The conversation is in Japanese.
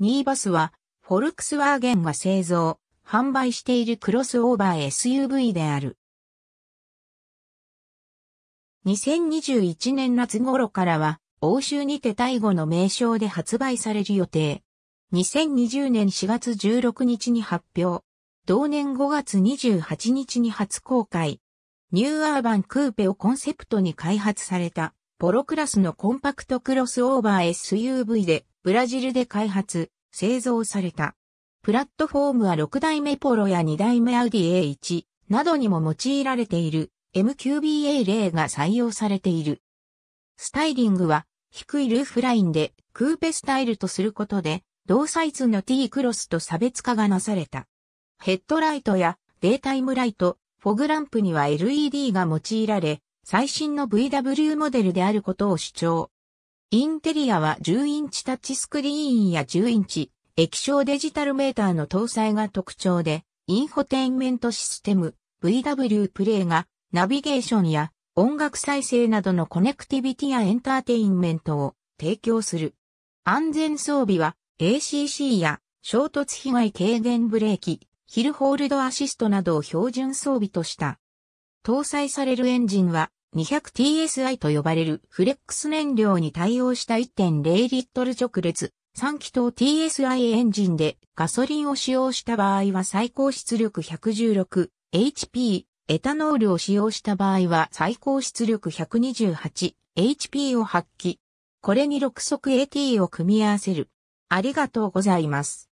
ニーバスは、フォルクスワーゲンが製造、販売しているクロスオーバー SUV である。2021年夏頃からは、欧州にてタイゴの名称で発売される予定。2020年4月16日に発表。同年5月28日に初公開。ニューアーバンクーペをコンセプトに開発された、ポロクラスのコンパクトクロスオーバー SUV で、ブラジルで開発、製造された。プラットフォームは6代目ポロや2代目アウディ A1 などにも用いられている MQBA0 が採用されている。スタイリングは低いルーフラインでクーペスタイルとすることで同サイズの T クロスと差別化がなされた。ヘッドライトやデータイムライト、フォグランプには LED が用いられ、最新の VW モデルであることを主張。インテリアは10インチタッチスクリーンや10インチ液晶デジタルメーターの搭載が特徴で、インフォテインメントシステム VW プレイがナビゲーションや音楽再生などのコネクティビティやエンターテインメントを提供する。安全装備は ACC や衝突被害軽減ブレーキ、ヒルホールドアシストなどを標準装備とした。搭載されるエンジンは 200TSI と呼ばれるフレックス燃料に対応した1.0リットル直列3気筒 TSI エンジンでガソリンを使用した場合は最高出力 116HP エタノールを使用した場合は最高出力 128HP を発揮。これに6速 AT を組み合わせる。ありがとうございます。